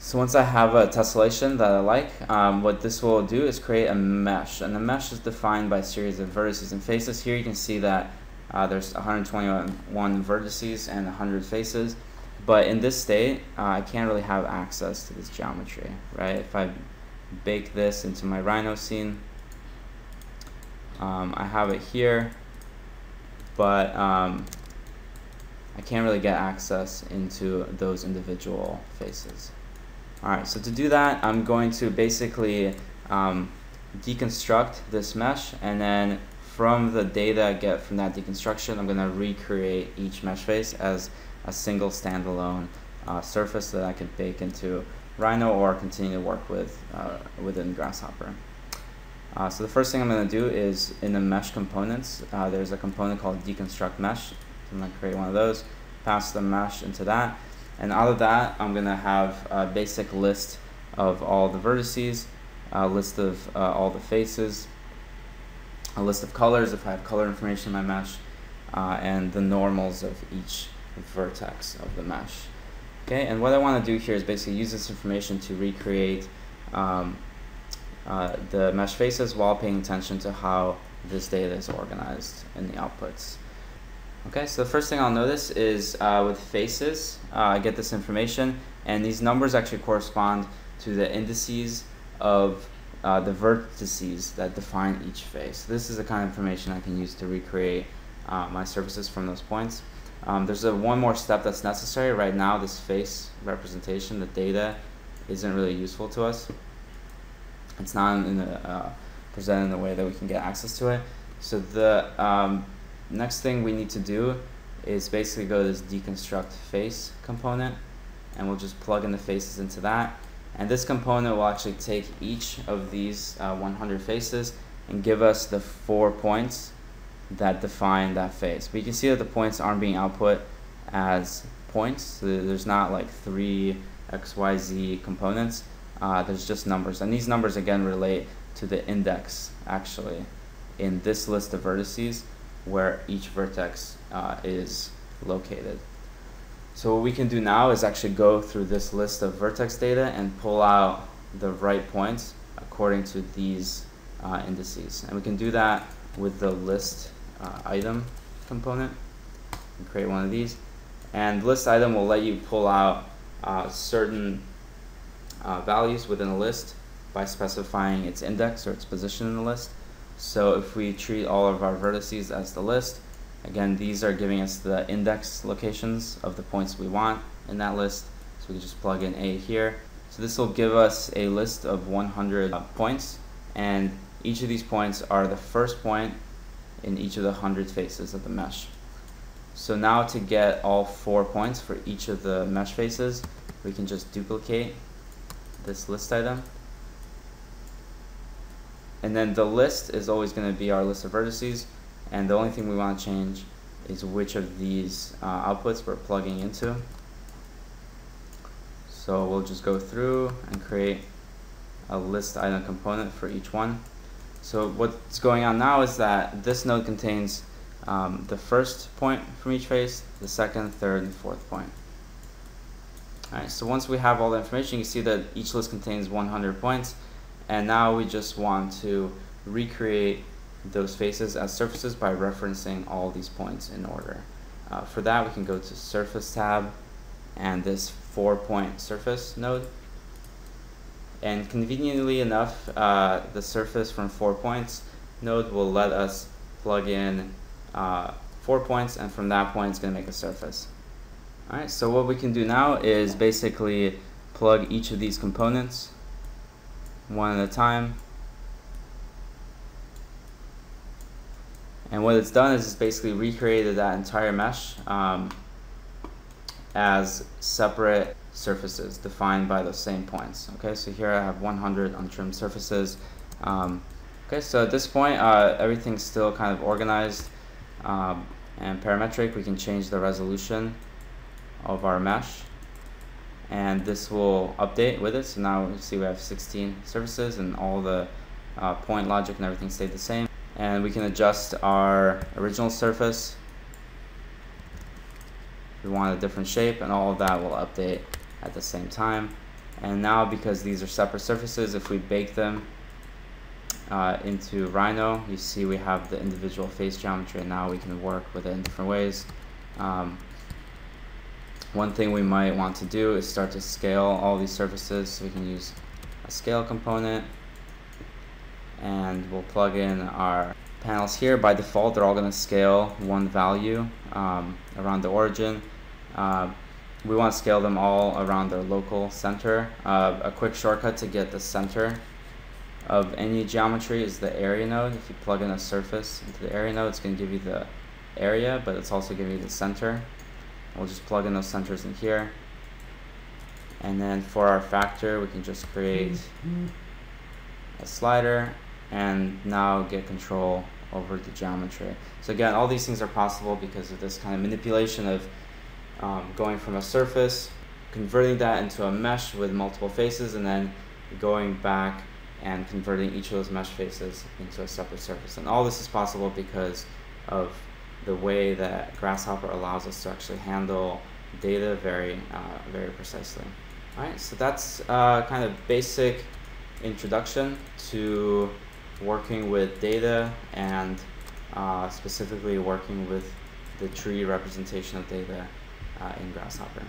So once I have a tessellation that I like, um, what this will do is create a mesh. And the mesh is defined by a series of vertices and faces. Here you can see that uh, there's 121 vertices and 100 faces. But in this state, uh, I can't really have access to this geometry, right? If I bake this into my Rhino scene, um, I have it here, but um, I can't really get access into those individual faces. Alright, so to do that, I'm going to basically um, deconstruct this mesh and then from the data I get from that deconstruction, I'm going to recreate each mesh face as a single standalone uh, surface that I can bake into Rhino or continue to work with uh, within Grasshopper. Uh, so the first thing I'm going to do is in the mesh components, uh, there's a component called deconstruct mesh. I'm going to create one of those, pass the mesh into that, and out of that I'm going to have a basic list of all the vertices, a list of uh, all the faces, a list of colors if I have color information in my mesh, uh, and the normals of each vertex of the mesh. Okay, and what I want to do here is basically use this information to recreate um, uh, the mesh faces while paying attention to how this data is organized in the outputs. Okay, so the first thing I'll notice is uh, with faces, uh, I get this information, and these numbers actually correspond to the indices of uh, the vertices that define each face. This is the kind of information I can use to recreate uh, my surfaces from those points. Um, there's a one more step that's necessary. Right now, this face representation, the data, isn't really useful to us. It's not in the, uh, presented in a way that we can get access to it. So the um, next thing we need to do is basically go to this deconstruct face component, and we'll just plug in the faces into that. And this component will actually take each of these uh, 100 faces and give us the four points that define that face. But you can see that the points aren't being output as points. So there's not like three XYZ components. Uh, there's just numbers. And these numbers again relate to the index actually in this list of vertices where each vertex uh, is located. So what we can do now is actually go through this list of vertex data and pull out the right points according to these uh, indices. And we can do that with the list uh, item component and create one of these. And list item will let you pull out uh, certain uh, values within a list by specifying its index or its position in the list. So if we treat all of our vertices as the list, Again, these are giving us the index locations of the points we want in that list. So we can just plug in A here. So this will give us a list of 100 uh, points and each of these points are the first point in each of the 100 faces of the mesh. So now to get all four points for each of the mesh faces, we can just duplicate this list item. And then the list is always going to be our list of vertices and the only thing we want to change is which of these uh, outputs we're plugging into. So we'll just go through and create a list item component for each one. So what's going on now is that this node contains um, the first point from each face, the second, third, and fourth point. Alright, so once we have all the information, you see that each list contains 100 points, and now we just want to recreate those faces as surfaces by referencing all these points in order. Uh, for that, we can go to Surface tab and this four-point surface node. And conveniently enough, uh, the surface from four points node will let us plug in uh, four points, and from that point, it's going to make a surface. All right, so what we can do now is basically plug each of these components one at a time And what it's done is it's basically recreated that entire mesh um, as separate surfaces defined by those same points. Okay, so here I have 100 untrimmed surfaces. Um, okay, so at this point, uh, everything's still kind of organized um, and parametric. We can change the resolution of our mesh and this will update with it. So now you see we have 16 surfaces and all the uh, point logic and everything stayed the same and we can adjust our original surface we want a different shape and all of that will update at the same time And now because these are separate surfaces, if we bake them uh, into Rhino, you see we have the individual face geometry and now we can work with it in different ways. Um, one thing we might want to do is start to scale all these surfaces. So we can use a scale component and we'll plug in our panels here. By default, they're all going to scale one value um, around the origin. Uh, we want to scale them all around their local center. Uh, a quick shortcut to get the center of any geometry is the area node. If you plug in a surface into the area node, it's going to give you the area, but it's also giving you the center. We'll just plug in those centers in here. And then for our factor, we can just create a slider and now get control over the geometry. So again, all these things are possible because of this kind of manipulation of um, going from a surface, converting that into a mesh with multiple faces, and then going back and converting each of those mesh faces into a separate surface. And all this is possible because of the way that Grasshopper allows us to actually handle data very, uh, very precisely. All right, so that's uh, kind of basic introduction to working with data and uh, specifically working with the tree representation of data uh, in Grasshopper.